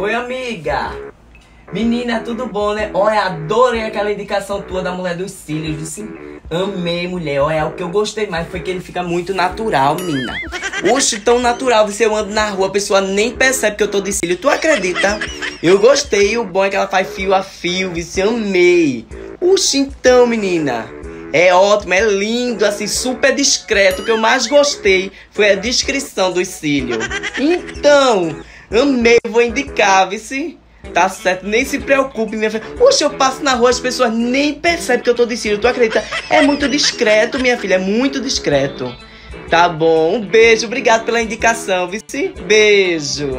Oi, amiga. Menina, tudo bom, né? Olha, adorei aquela indicação tua da mulher dos cílios. Disse, amei, mulher. Olha, o que eu gostei mais foi que ele fica muito natural, menina. Oxe, tão natural. Você eu ando na rua, a pessoa nem percebe que eu tô de cílio. Tu acredita? Eu gostei. O bom é que ela faz fio a fio. Vice, amei. Oxe, então, menina. É ótimo, é lindo, assim, super discreto. O que eu mais gostei foi a descrição dos cílios. Então, amei, vou indicar, vice. Tá certo, nem se preocupe, minha filha. Poxa, eu passo na rua, as pessoas nem percebem que eu tô de cílio. Tu acredita? É muito discreto, minha filha, é muito discreto. Tá bom, um beijo, obrigado pela indicação, vice. Beijo.